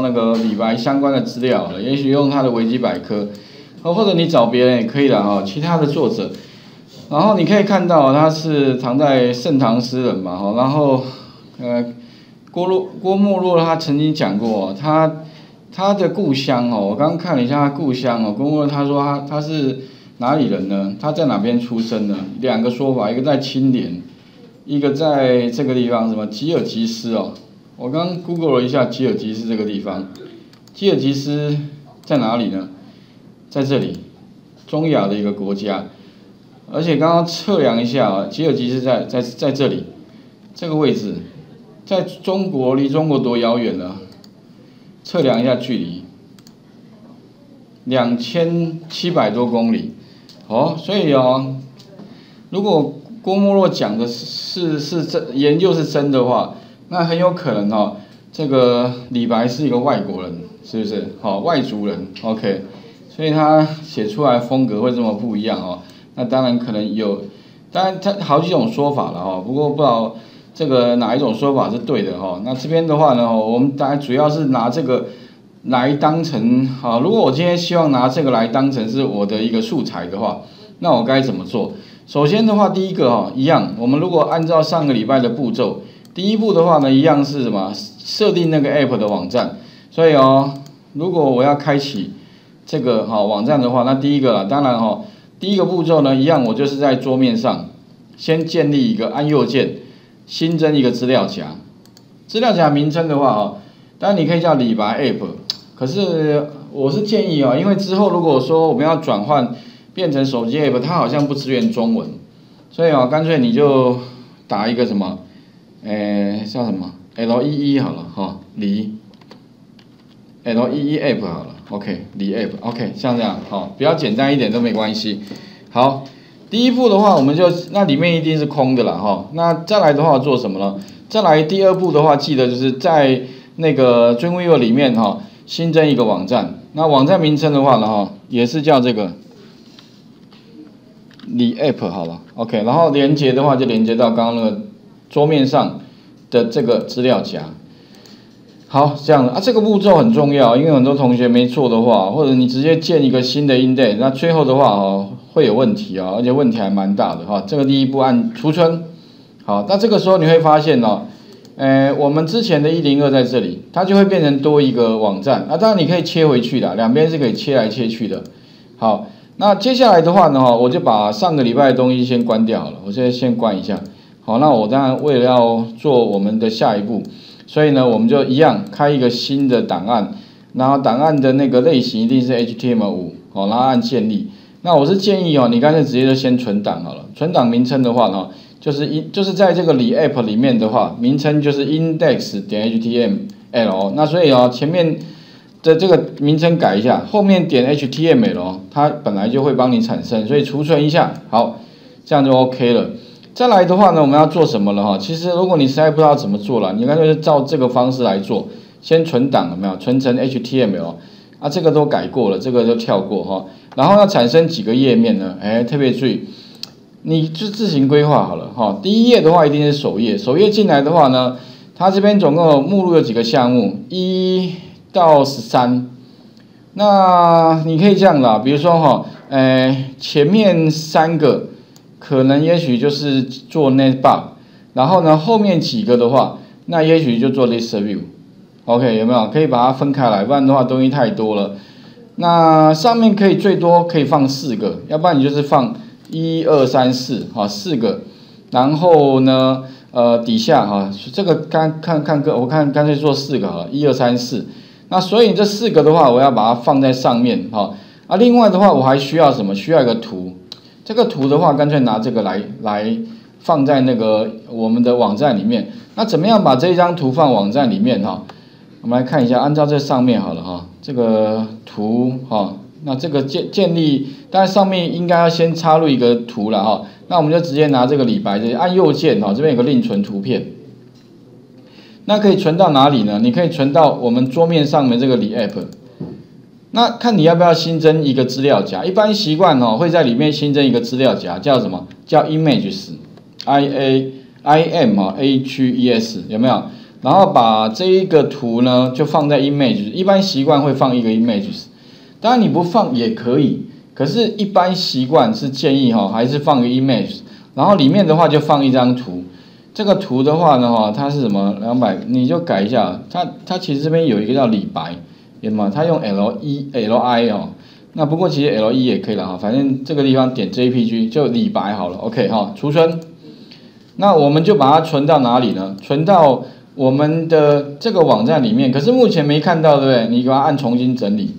那个李白相关的资料，也许用他的维基百科，或者你找别人也可以的哈，其他的作者。然后你可以看到他是唐代盛唐诗人嘛哈，然后呃郭洛郭沫若他曾经讲过他他的故乡哦，我刚刚看了一下他故乡哦，郭沫若他说他他是哪里人呢？他在哪边出生呢？两个说法，一个在青莲，一个在这个地方什么吉尔吉斯哦。我刚 Google 了一下吉尔吉斯这个地方，吉尔吉斯在哪里呢？在这里，中亚的一个国家，而且刚刚测量一下啊，吉尔吉斯在在在这里，这个位置，在中国离中国多遥远呢？测量一下距离，两千七百多公里，哦，所以哦，如果郭沫若讲的是是真研究是真的话。那很有可能哦，这个李白是一个外国人，是不是？好，外族人，OK，所以他写出来风格会这么不一样哦。那当然可能有，当然他好几种说法了哈。不过不知道这个哪一种说法是对的哈。那这边的话呢，我们当然主要是拿这个来当成哦。如果我今天希望拿这个来当成是我的一个素材的话，那我该怎么做？首先的话，第一个哈，一样，我们如果按照上个礼拜的步骤。第一步的话呢，一样是什么？设定那个 app 的网站。所以哦，如果我要开启这个哈网站的话，那第一个了，当然哈，第一个步骤呢，一样我就是在桌面上先建立一个，按右键新增一个资料夹。资料夹名称的话哦，当然你可以叫李白 app，可是我是建议哦，因为之后如果说我们要转换变成手机 app，它好像不支援中文，所以啊，干脆你就打一个什么？诶，叫什么？L E E 好了哈，离 L E E app 好了，OK，离 app，OK，像这样，好，比较简单一点都没关系。好，第一步的话，我们就那里面一定是空的了哈。那再来的话做什么呢？再来第二步的话，记得就是在那个 Dreamweaver 里面哈，新增一个网站。那网站名称的话呢哈，也是叫这个离 app 好了，OK，然后连接的话就连接到刚刚那个。桌面上的这个资料夹，好，这样的啊，这个步骤很重要，因为很多同学没做的话，或者你直接建一个新的 index，那最后的话哦会有问题啊，而且问题还蛮大的哈。这个第一步按储存，好，那这个时候你会发现哦，呃，我们之前的一零二在这里，它就会变成多一个网站啊，当然你可以切回去的，两边是可以切来切去的。好，那接下来的话呢，我就把上个礼拜的东西先关掉了，我现在先关一下。好，那我当然为了要做我们的下一步，所以呢，我们就一样开一个新的档案，然后档案的那个类型一定是 HTML5，好，然后按建立。那我是建议哦，你干脆直接就先存档好了。存档名称的话呢，就是一就是在这个里 app 里面的话，名称就是 index 点 html。那所以哦，前面的这个名称改一下，后面点 html，它本来就会帮你产生，所以储存一下，好，这样就 OK 了。再来的话呢，我们要做什么了哈？其实如果你实在不知道怎么做了，你干脆是照这个方式来做，先存档了没有？存成 HTML 啊，这个都改过了，这个就跳过哈。然后要产生几个页面呢？哎，特别注意，你就自行规划好了哈。第一页的话一定是首页，首页进来的话呢，它这边总共有目录有几个项目，一到十三。那你可以这样啦，比如说哈，哎，前面三个。可能也许就是做 net bar，然后呢后面几个的话，那也许就做 list view，OK 有没有？可以把它分开来，不然的话东西太多了。那上面可以最多可以放四个，要不然你就是放一二三四，哈四个。然后呢，呃底下哈这个干看看个，我看干脆做四个好了，一二三四。那所以这四个的话，我要把它放在上面，哈啊另外的话我还需要什么？需要一个图。这个图的话，干脆拿这个来来放在那个我们的网站里面。那怎么样把这张图放网站里面哈？我们来看一下，按照这上面好了哈，这个图哈，那这个建建立，当然上面应该要先插入一个图了哈。那我们就直接拿这个李白，这按右键哈，这边有个另存图片。那可以存到哪里呢？你可以存到我们桌面上面这个李 app。那看你要不要新增一个资料夹，一般习惯哦会在里面新增一个资料夹，叫什么？叫 images，i a i m 啊 a g e s 有没有？然后把这一个图呢就放在 images，一般习惯会放一个 images，当然你不放也可以，可是一般习惯是建议哈还是放个 images，然后里面的话就放一张图。这个图的话呢，哈，它是什么？两百？你就改一下，它它其实这边有一个叫李白，有吗？它用 L E L I 哦，那不过其实 L E 也可以了哈，反正这个地方点 J P G 就李白好了，OK 哈，储存。那我们就把它存到哪里呢？存到我们的这个网站里面，可是目前没看到，对不对？你给它按重新整理，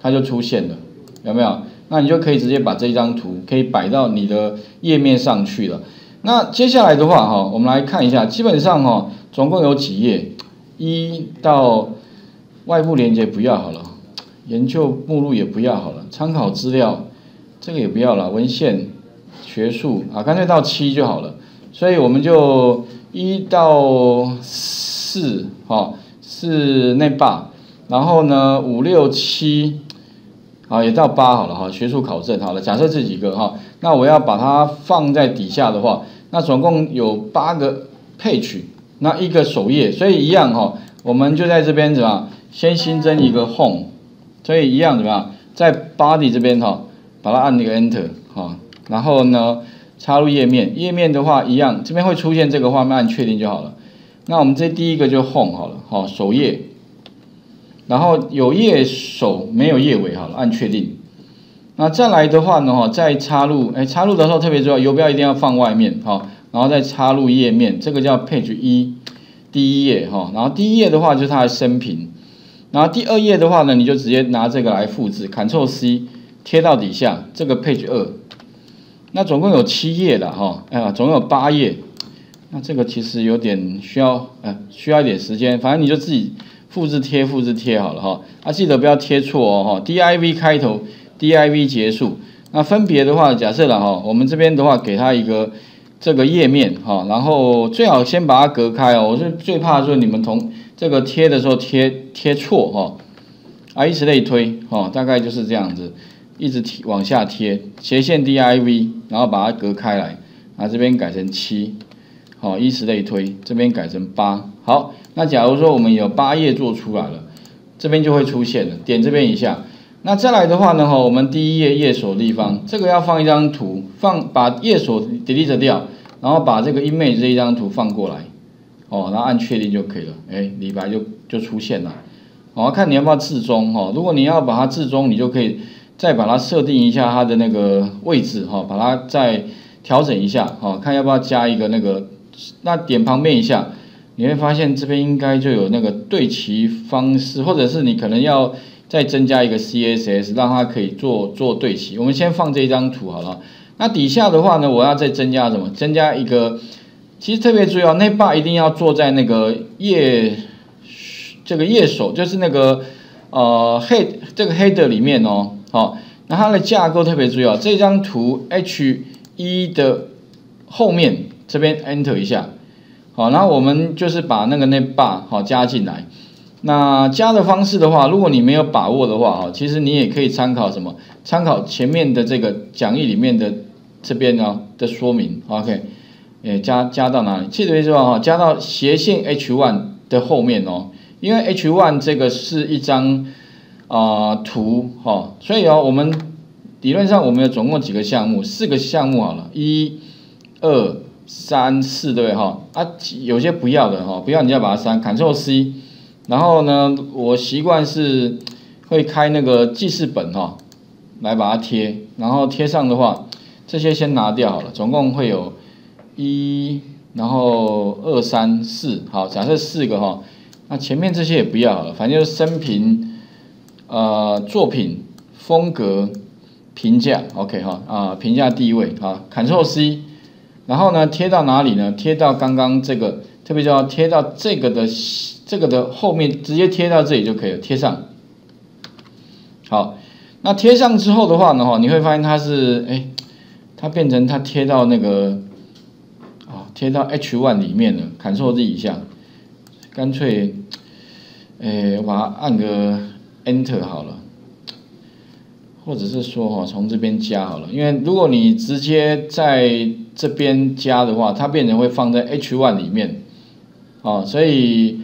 它就出现了，有没有？那你就可以直接把这张图可以摆到你的页面上去了。那接下来的话，哈，我们来看一下，基本上哈，总共有几页？一到外部连接不要好了，研究目录也不要好了，参考资料这个也不要了，文献、学术啊，干脆到七就好了。所以我们就一到四，哈，是内霸，然后呢五六七，啊也到八好了哈，学术考证好了，假设这几个哈，那我要把它放在底下的话。那总共有八个配曲，那一个首页，所以一样哈，我们就在这边怎么先新增一个 home，所以一样怎么样，在 body 这边哈，把它按那个 enter 哈，然后呢插入页面，页面的话一样，这边会出现这个画面，按确定就好了。那我们这第一个就 home 好了，好首页，然后有页首没有页尾好了，按确定。那再来的话呢，哈，再插入，哎，插入的时候特别重要，游标一定要放外面，哈，然后再插入页面，这个叫 page 一，第一页，哈，然后第一页的话就是它的生平，然后第二页的话呢，你就直接拿这个来复制，Ctrl C 贴到底下，这个 page 二，那总共有七页的，哈，哎呀，总共有八页，那这个其实有点需要，呃，需要一点时间，反正你就自己复制贴，复制贴好了，哈，啊，记得不要贴错哦，哈，div 开头。div 结束，那分别的话，假设了哈，我们这边的话给它一个这个页面哈，然后最好先把它隔开哦。我是最怕说你们同这个贴的时候贴贴错哈，啊，以此类推哈，大概就是这样子，一直贴往下贴，斜线 div，然后把它隔开来，啊这边改成七，好，以此类推，这边改成八，好，那假如说我们有八页做出来了，这边就会出现了，点这边一下。那再来的话呢，哈，我们第一页页首地方，这个要放一张图，放把页首 delete 掉，然后把这个 image 这一张图放过来，哦，然后按确定就可以了，哎，李白就就出现了，哦，看你要不要置中，哈，如果你要把它置中，你就可以再把它设定一下它的那个位置，哈，把它再调整一下，哈，看要不要加一个那个，那点旁边一下，你会发现这边应该就有那个对齐方式，或者是你可能要。再增加一个 CSS，让它可以做做对齐。我们先放这一张图好了。那底下的话呢，我要再增加什么？增加一个，其实特别注意哦，那 bar 一定要坐在那个页这个页首，就是那个呃 head 这个 header 里面哦。好，那它的架构特别注意哦。这张图 H 一的后面这边 enter 一下。好，然后我们就是把那个那 bar 好加进来。那加的方式的话，如果你没有把握的话，哈，其实你也可以参考什么？参考前面的这个讲义里面的这边呢的说明，OK，诶，加加到哪里？记得一句话哈，加到斜线 H one 的后面哦，因为 H one 这个是一张啊图哈，所以哦，我们理论上我们有总共几个项目？四个项目好了，一、二、三、四，对不对哈？啊，有些不要的哈，不要你就要把它删，Ctrl C。然后呢，我习惯是会开那个记事本哈，来把它贴。然后贴上的话，这些先拿掉好了。总共会有一，然后二三四，好，假设四个哈。那前面这些也不要了，反正就是生平、呃作品、风格、评价，OK 哈啊评价地位啊，Ctrl C。然后呢，贴到哪里呢？贴到刚刚这个，特别就要贴到这个的。这个的后面直接贴到这里就可以了，贴上。好，那贴上之后的话呢，哈，你会发现它是，哎，它变成它贴到那个，贴到 H one 里面了。Ctrl Z 一下，干脆，诶，我把它按个 Enter 好了，或者是说哈，从这边加好了，因为如果你直接在这边加的话，它变成会放在 H one 里面。哦，所以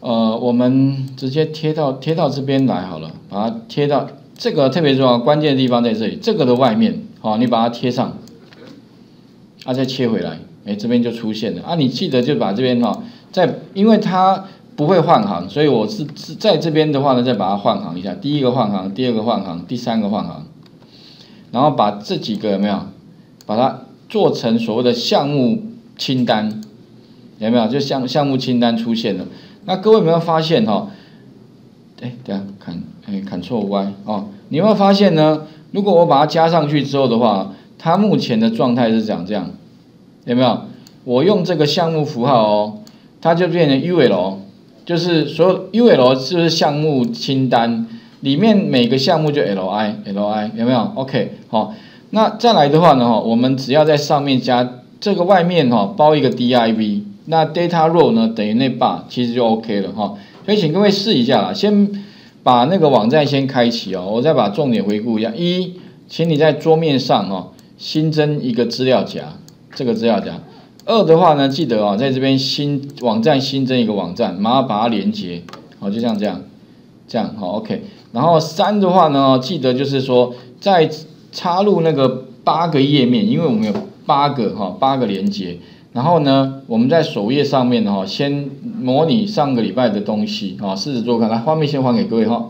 呃，我们直接贴到贴到这边来好了，把它贴到这个特别重要关键的地方在这里，这个的外面，好，你把它贴上，啊，再切回来，哎，这边就出现了，啊，你记得就把这边哈，在因为它不会换行，所以我是是在这边的话呢，再把它换行一下，第一个换行，第二个换行，第三个换行，然后把这几个有没有，把它做成所谓的项目清单。有没有？就项项目清单出现了。那各位有没有发现哈？哎，等下看，哎，看错 Y 哦。你有没有发现呢？如果我把它加上去之后的话，它目前的状态是长这样，有没有？我用这个项目符号哦，它就变成 UL，就是所有 UL 是不是项目清单里面每个项目就 LI LI 有没有？OK 好，那再来的话呢哈，我们只要在上面加这个外面哈包一个 div。那 data row 呢等于那 bar 其实就 OK 了哈，所以请各位试一下啦，先把那个网站先开启哦，我再把重点回顾一下。一，请你在桌面上哦新增一个资料夹，这个资料夹。二的话呢，记得哦在这边新网站新增一个网站，马上把它连接，好就像这样，这样好 OK。然后三的话呢，记得就是说再插入那个八个页面，因为我们有八个哈八个连接。然后呢，我们在首页上面哈，先模拟上个礼拜的东西啊，试着做看。来，画面先还给各位哈。